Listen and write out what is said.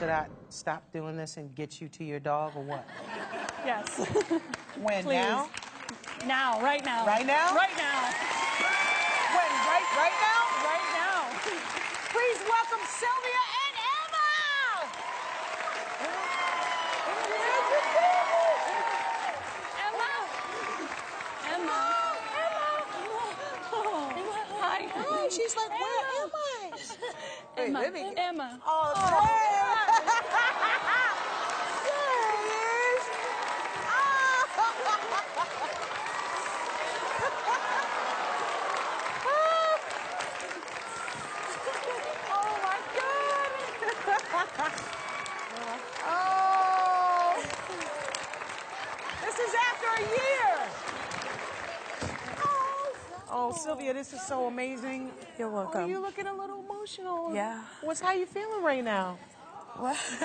Should I stop doing this and get you to your dog or what? Yes. When Please. now? now, right now. Right now? Right now. When right right now? Right now. Please welcome Sylvia and Emma. Emma. Emma. Emma. Hi. Oh, she's like, where am I? Wait, Emma. let me- Emma. Oh, there. there he is. Oh, my God. Oh. This is after a year. Oh. Oh, Sylvia, this is so amazing. You're Oh, welcome. you're looking a little emotional. Yeah. What's how you feeling right now? Well,